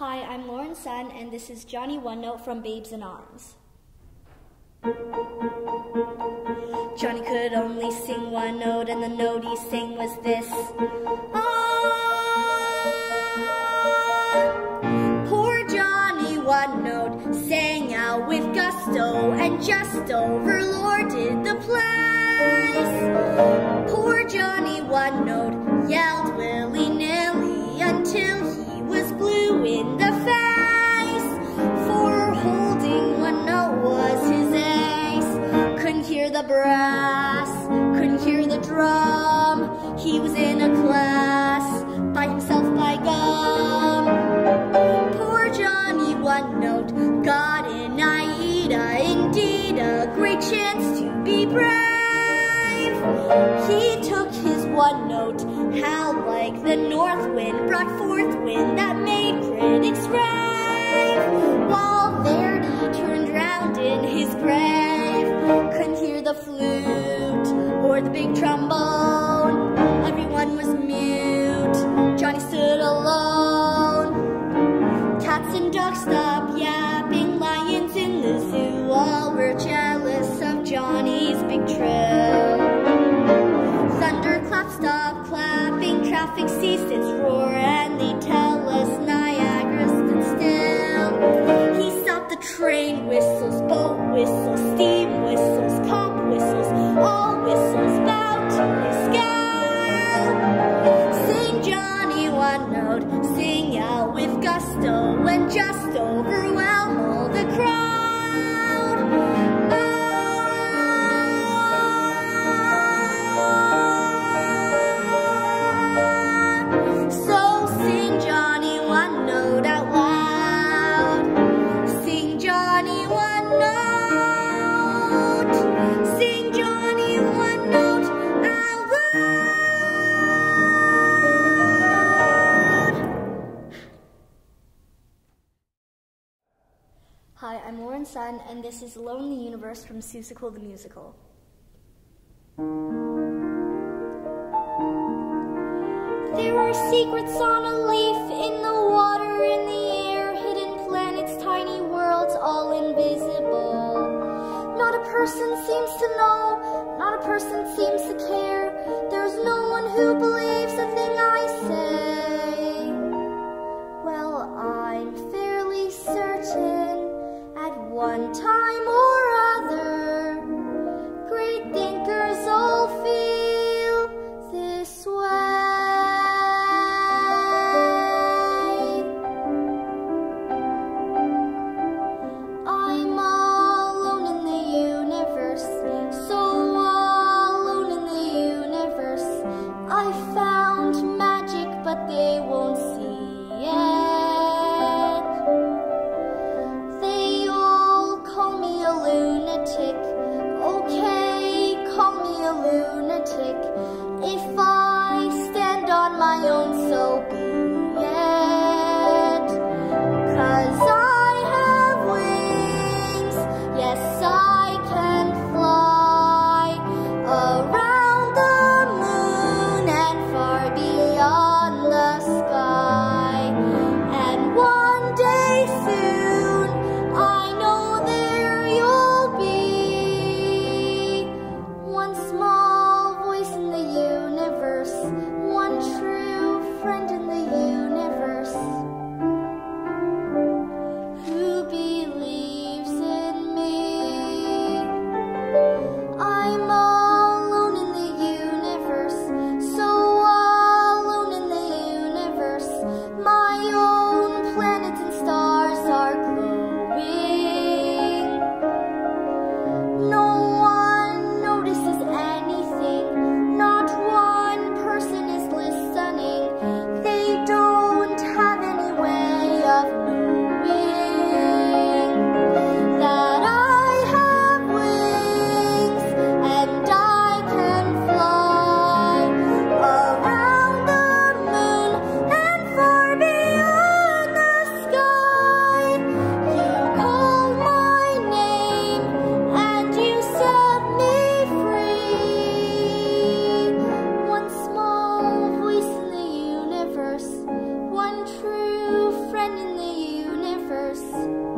Hi, I'm Lauren Sun, and this is Johnny One Note from Babes in Arms. Johnny could only sing one note, and the note he sang was this. Ah! Poor Johnny One Note sang out with gusto, and just overlorded the place. Poor Johnny One Note yelled willy-nilly He was in a class by himself by gum. Poor Johnny One Note got in Aida, indeed a great chance to be brave. He took his one note, howled like the north wind, brought forth wind that made critics rave. While Verdi turned round in his grave, couldn't hear the flute or the big trombone. Everyone was Sun, and this is Alone in the Universe from Seussical the Musical. There are secrets on a leaf, in the one horse.